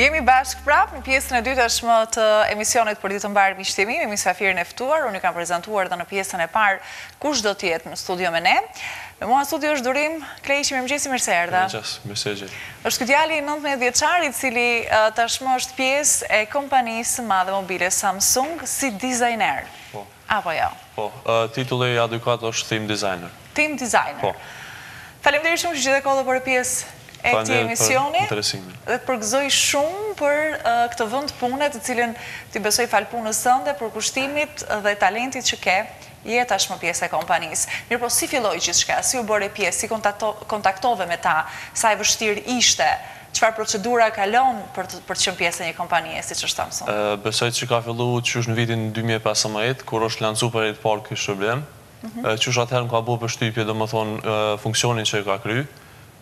Jemi bashkë prapë në pjesën e dytë tashmë të emisionit Për ditë të mbarë miq të mi, me mysafirin e ftuar, unë i kam prezentuar dhe në pjesën e parë kush do të jetë në studio me ne. Me mua në studio është Durim Klaiqi, mirëmëngjesi, mirë se erdhe. Mëngjes, mirë se ju gjeta. Është ky djali 19 vjeçar i cili tashmë është pjesë e kompanisë së madhe mobile Samsung si dizajner. Po. apo jo? Po, titulli i adekuat është Theme Designer. Theme Designer. Po. Faleminderit shumë që gjete kohë dhe u bëre pjesë e këtij emisioni dhe të përgëzoj shumë për këtë vend pune të cilin ti besoj falë punës tënde, përkushtimit dhe talentit që ke, je tashmë pjesë e kompanisë. Mirëpo si filloi gjithçka, si u bëre pjesë, si kontaktove me ta, sa e vështirë ishte, Çfarë procedura kalove për të për të qenë pjesë e një kompanie, siç është Samsung? Besoj që ka fillu qysh në vitin dy mijë e pesëmbëdhjetë, kur është lancu për herë të parë ky shërbim. Qysh atëherë më ka bo përshtypje, domethënë, funksionin që e ka kry,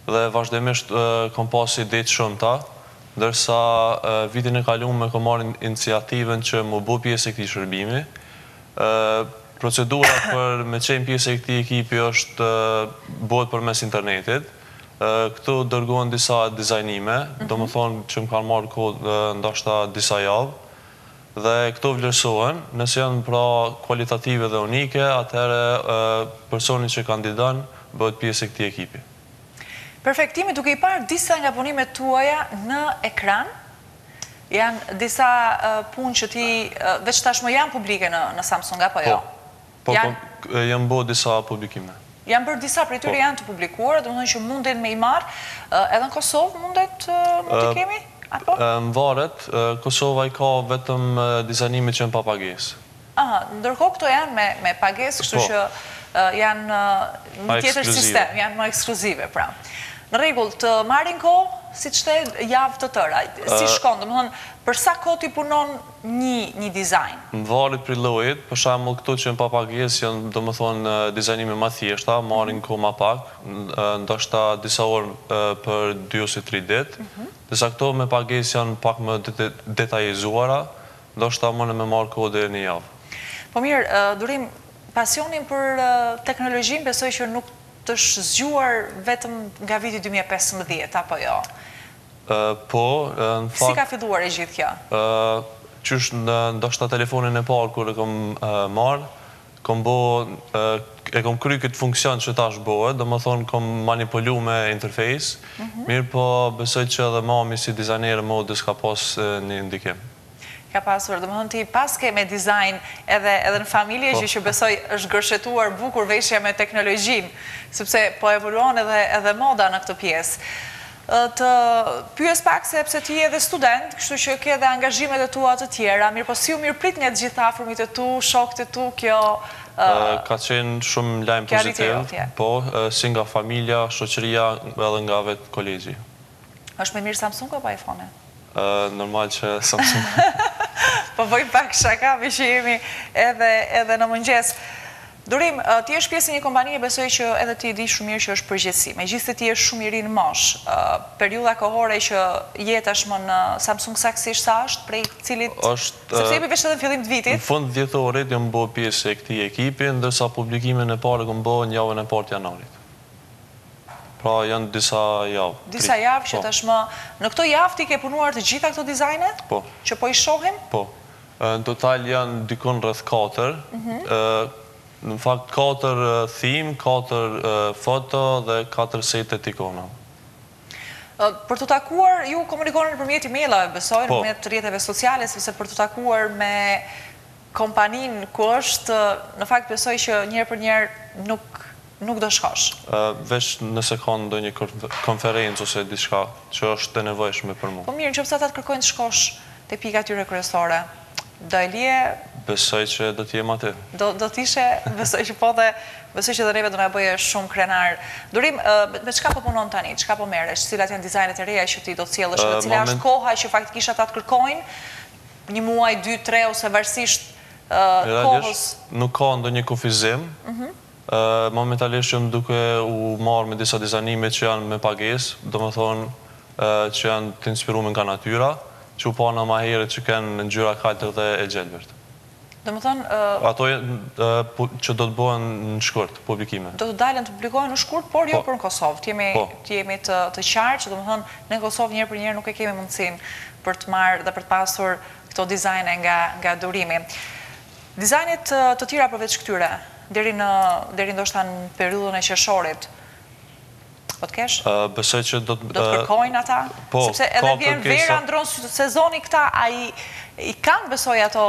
dhe vazhdimisht kom pas ide të shumta, ndërsa vitin e kalumë e kom marrë iniciativën që m'u bo pjesë e këtij shërbimi. Procedura për me qenë pjesë e këtij ekipi është, bohet përmes internetit. Këto dërgohen disa dizajnime, domethënë që më kanë marrë kohë ndoshta disa javë dhe këto vlerësohen, nëse janë pra kualitative dhe unike, atëherë personi që kandidon bëhet pjesë e këtij ekipi. Perfekt, jemi duke i parë disa nga punimet tuaja në ekran, janë disa punë që ti, veç tashmë janë publike në Samsung apo jo? Po. Po, po, janë bërë disa publikime. Janë bërë disa, prej tyre janë të publikuara, domethënë që mundet me i marrë, edhe në Kosovë mundet mund të kemi? Më varet, Kosova i ka vetëm dizajnimet që janë pa pagesë. Aha, ndërkohë këto janë me pagesë, kështu që janë një tjetër sistem, janë më ekskluzive, pra. Në rregull, të marrin kohë, siç the javë të tëra, si shkon, domethënë, për sa kohë ti punon, një një dizajn. Varet prej llojit, për shembull këto që janë pa pagesë janë domethënë dizajnime ma të thjeshta, marrin kohë më pak, ndoshta disa orë për dy ose tri ditë, ndërsa këto me pagesë janë pak më të detajizuara, ndoshta mundet me marrë kohë deri në javë. Po mirë, Durim, pasionin për teknologjinë besoj që nuk të është zgjuar vetëm nga viti dy mijë e pesëmbëdhjetë, apo jo? Po, në fakt. Si ka filluar e gjithë kjo? Qysh ndoshta telefonin e parë kur e kam marrë, kam bo, e kam kry këtë funksion që tash bëhet, domethënë kam manipulu me interfejs, mirëpo besoj që edhe mami si dizajnere e modës ka pas një ndikim. Ka pasur, domethënë ti paske me dizajn edhe edhe në familje, gjë që besoj është gërshetuar bukur veshja me teknologjinë, sepse po evoluon edhe edhe moda në këtë pjesë. Të pyes pak sepse ti je edhe student, kështu që ke edhe angazhimet e tua të tjera, mirëpo si u mirëprit nga të gjithë afërmit e tu, shokët e tu kjo Ka qenë shumë lajm pozitiv, po, si nga familja, shoqëria edhe nga vetë kolegji. Është më mirë Samsung apo iPhone? Normal që Samsung. Po bëjmë pak shaka meqë jemi edhe në mëngjes. Durim, t'i jesh pjesë një kompanie besoj që edhe ti di shumë mirë që është përgjegjësi. Megjithatë ti je shumë i ri në moshë. Periudha kohore që je tashmë në Samsung saktësisht sa është prej cilit... Sepse i përveshëm edhe në fillim të vitit? Në fund dhjetorit jam bo pjesë e këtij ekipi, ndërsa publikimin e parë e kem bo n'javën e parë t'janarit. Pra janë disa javë. Disa javë që tashmë, në këto javë ti ke punuar të gjitha këto dizajne? Po. Që po i shohim? Po. Në total janë dikun rreth katër. Në fakt katër theme, katër foto dhe katër sete t'ikona. Për t'u takuar, ju komunikoni nëpërmjet emailave besoj, nëpërmjet rrjeteve sociale, sepse për t'u takuar me kompaninë ku është, në fakt besoj që njëherë për njëherë nuk nuk do shkosh. Veç nëse ka ndonjë konferencë ose diçka që është e nevojshme për mua. Po mirë, nëse ata të kërkojnë të shkosh te pika e tyre kryesore, do e lije? Besoj që do të jem aty. Do të ishe, besoj që po dhe besoj që dhe neve do na bëje shumë krenar. Durim, me çka po punon tani, çka po merresh, cilat janë dizajnet e reja që ti do të sjellësh dhe cila është koha që faktikisht ata të kërkojnë, një muaj, dy, tre ose varësisht kohës? Realisht nuk ka ndonjë kufizim, Momentalisht jam duke u marrë me disa dizajnime që janë me pagesë, domethënë që janë të inspirume nga natyra, që u panë më herët që kenë ngjyra kaltër dhe e gjelbërt. Domethënë ë. Ato që do të bëhen në shkurt, publikime. Do të dalin, të publikohen në shkurt, por jo për në Kosovë. Të jemi, të jemi të të qartë që domethënë ne në Kosovë njëherë për njëherë nuk e kemi mundësinë për të marrë dhe për të pasur këto dizajne nga nga Durimi. Dizajne të tjera përveç këtyre, deri në, deri ndoshta në periudhën e qershorit, do të kesh? Besoj që do të. Do të kërkojnë ata? Po, ka kërkesa. Sepse edhe vjen vera, ndron sezoni, këta, a i, i kanë besoj ato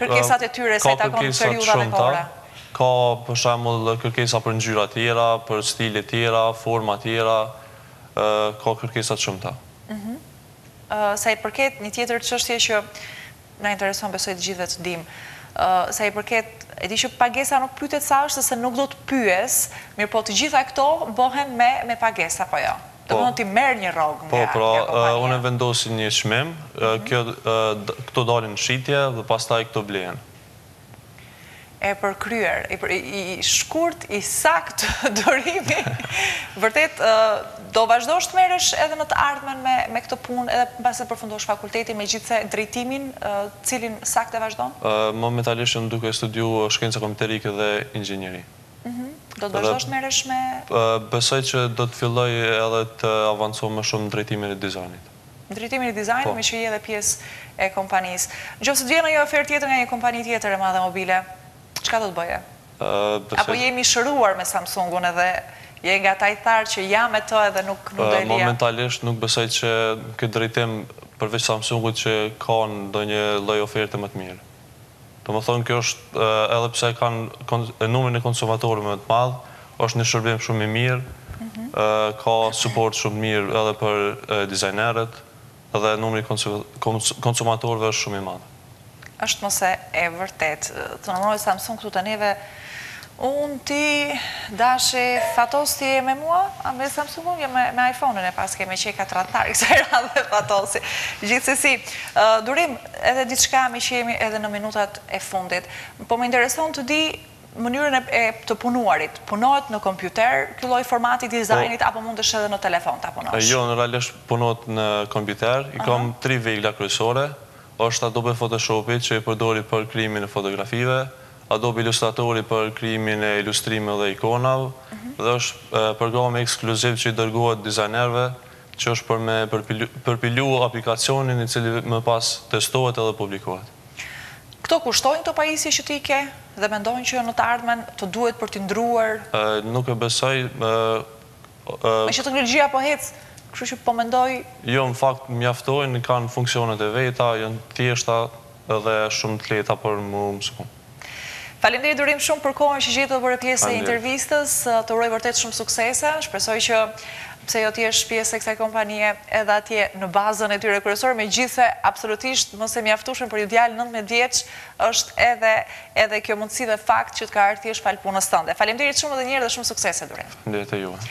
kërkesat e tyre sa i takon periudhave kohore? Po, ka kërkesa të shumta, ka për shembull kërkesa për ngjyra tjera, për stile tjera, forma tjera, ka kërkesa të shumta. Sa i përket një tjetër çështje që, Na intereson besoj të gjithëve të dimë. Sa i përket, e di që pagesa nuk pyetet sa është se nuk do të pyes, mirëpo të gjitha këto bëhen me pagesë apo jo? Domethënë ti merr një rrogë nga kompania. Po, pra, unë e vendosi një çmim, këto dalin në shitje dhe pastaj këto blehen. E përkryer, i shkurt, i sakt Durimi. Vërtet do vazhdosh të merresh edhe në të ardhmen me këtë punë edhe mbasi të përfundosh fakultetin, megjithëse drejtimin, cilin sakt e vazhdon? Momentalisht jam duke studiu shkenca kompjuterike dhe inxhinieri. Do të vazhdosh të merresh me? Besoj që do të filloj edhe të avancoj më shumë në drejtimin e dizajnit. Drejtimin e dizajnit, me që je edhe pjesë e kompanisë. Në qoftë se të vjen ndonjë ofertë tjetër nga një kompani tjetër e madhe mobile, çka do të bëje? Apo je i mishëruar me Samsung-un edhe je nga ata ithtarë që jam me të edhe nuk do e lija? Momentalisht nuk besoj që në këtë drejtim, përveç Samsung-ut që ka ndonjë lloj oferte më të mirë. Domethënë kjo është edhe pse e kanë numrin e konsumatorëve më të madh, është një shërbim shumë i mirë, ka suport shumë të mirë edhe për dizajnerët dhe numri i konsumatorëve është shumë i madh. Është mëse e vërtetë. Dominon Samsung këtu te neve Unë ti dashi Fatos ti je me mua a me Samsungun jo me iPhone-in e paske me qeka tradhtar i kësaj radhe Fatosi gjithsesi Durim edhe diçka meqë jemi edhe në minutat e fundit po më intereson të di mënyrën e të punuarit punohet në kompjuter ky lloj formati i dizajnit apo mundesh edhe në telefon ta punosh jo realisht punohet në kompjuter i kam tri vegla kryesore është Adobe Photoshop-i që e përdori për krijimin e fotografive Adobe Illustratori për krijimin e ilustrimeve dhe ikonave dhe është program ekskluziv që u dërgohet dizajnerëve, që është për me përpilu aplikacionin i cili më pas testohet edhe publikohet. Këto kushtojnë këto pajisje që ti i ke dhe mendon që në të ardhmen të duhet për t'i ndrruar? Nuk e besoj. Meqë teknologjia po ecë, kështu që po mendoj. Jo, në fakt mjaftojnë, kanë funksionet e veta, janë të thjeshta. Dhe shumë të lehta për mu mësu. Faleminderit Durim shumë për kohën që gjete për me qenë pjesë e intervistës. Të uroj vërtet shumë suksese. Shpresoj që pse jo të jesh pjesë e kësaj kompanie edhe atje në bazën e tyre kryesore, megjithëse absolutisht më se mjaftueshëm për një djalë nëntëmbëdhjetë vjeç është edhe edhe kjo mundësi dhe fakt që të ka ardhur thjesht falë punës tënde. Faleminderit shumë edhe një herë dhe shumë suksese Durim. Faleminderit e juve.